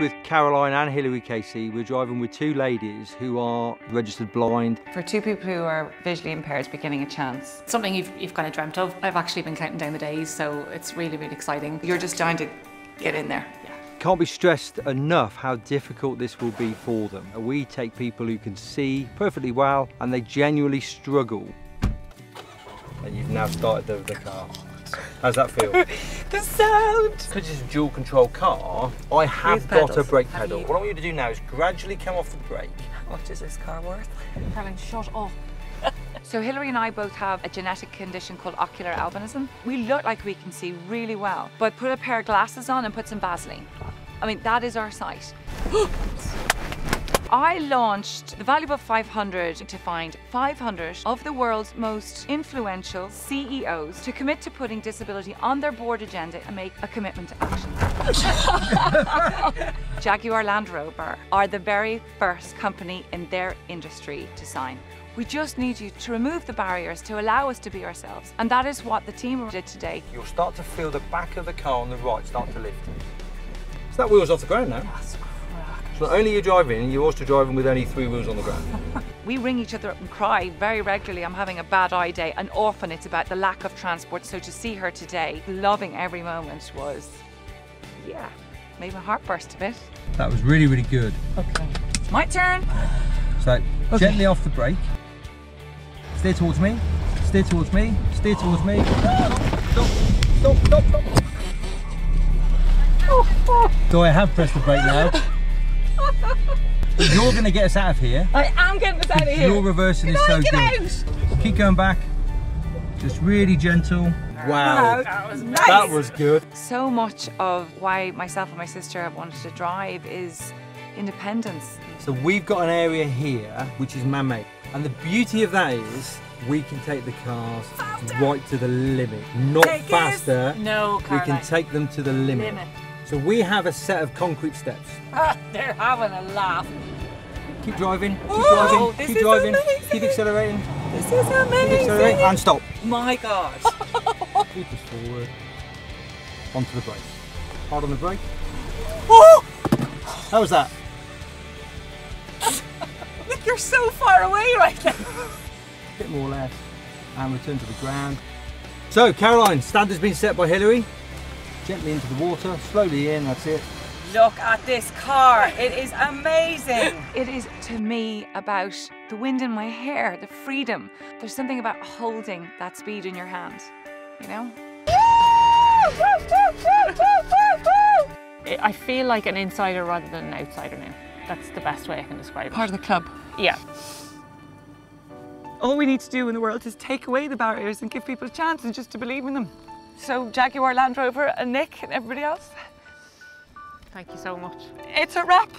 with Caroline and Hilary Casey. We're driving with two ladies who are registered blind. For two people who are visually impaired beginning a chance. Something you've, you've kind of dreamt of. I've actually been counting down the days, so it's really, really exciting. You're just dying to get in there. Yeah. Can't be stressed enough how difficult this will be for them. We take people who can see perfectly well and they genuinely struggle. And you've now started the, the car. How's that feel? The sound! Because it's a dual control car, I have got a brake pedal. What I want you to do now is gradually come off the brake. How much is this car worth? Caroline, shut up. So Hilary and I both have a genetic condition called ocular albinism. We look like we can see really well, but put a pair of glasses on and put some Vaseline. I mean, that is our sight. I launched the Valuable 500 to find 500 of the world's most influential CEOs to commit to putting disability on their board agenda and make a commitment to action. Jaguar Land Rover are the very first company in their industry to sign. We just need you to remove the barriers to allow us to be ourselves. And that is what the team did today. You'll start to feel the back of the car on the right start to lift. So that wheel's off the ground now. So not only you're driving, you're also driving with only three wheels on the ground. We ring each other up and cry very regularly. I'm having a bad eye day, and often it's about the lack of transport. So to see her today, loving every moment, was, yeah, made my heart burst a bit. That was really, really good. Okay. My turn. So gently off the brake. Steer towards me. Steer towards me. Steer towards me. Stop. Stop. Stop. Stop. So I have pressed the brake now. But you're going to get us out of here. I am getting us out of here. Your reversing is so get good. out! Keep going back. Just really gentle. Wow. That was nice. That was good. So much of why myself and my sister have wanted to drive is independence. So we've got an area here which is man-made. And the beauty of that is we can take the cars right to the limit. Not Take it. faster. No, We can take them to the limit. Limit. So we have a set of concrete steps. Ah, they're having a laugh. Keep driving, keep driving, keep driving, amazing. keep accelerating, This is amazing. keep accelerating, and stop. My God. Keep us forward. Onto the brake. Hard on the brake. oh, How was that? Nick, you're so far away right now. A bit more left and return to the ground. So Caroline, standard's been set by Hilary. Gently into the water, slowly in, that's it. Look at this car. It is amazing. It is to me about the wind in my hair, the freedom. There's something about holding that speed in your hand, you know? I feel like an insider rather than an outsider now. That's the best way I can describe it. Part of the club. Yeah. All we need to do in the world is take away the barriers and give people a chance and just to believe in them. So Jaguar Land Rover and Nick and everybody else, Thank you so much. it's a wrap.